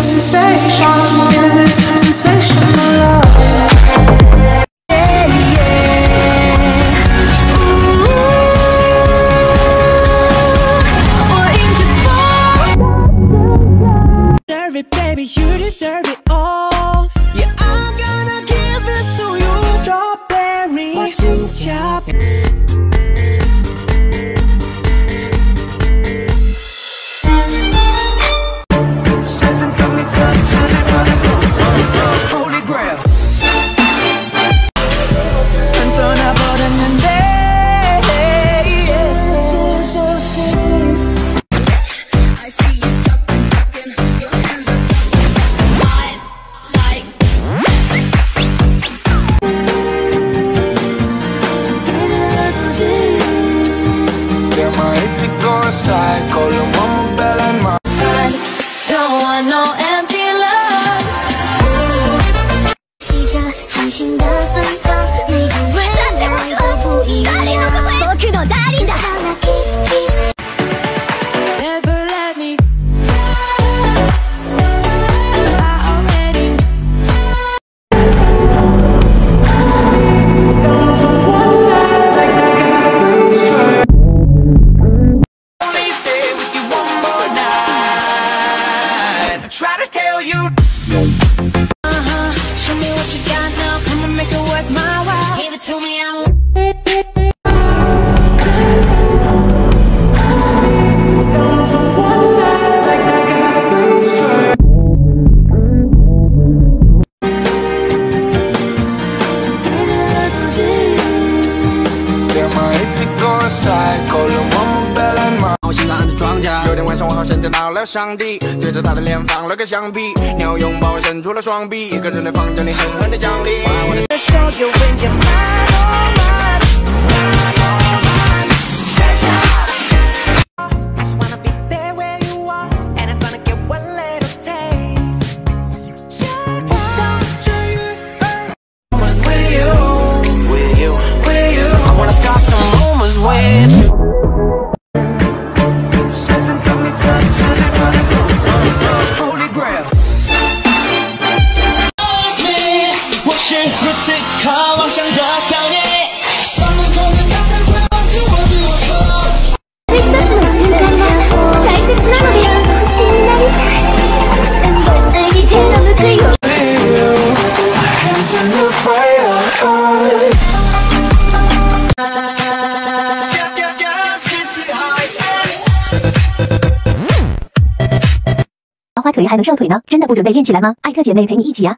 sensation, feel this sensation. you. 找到了上帝对着他的脸放了个响屁你要拥抱伸出了双臂一个人的房间里狠狠地奖励。滑花腿还能上腿呢，真的不准备练起来吗？艾特姐妹陪你一起呀。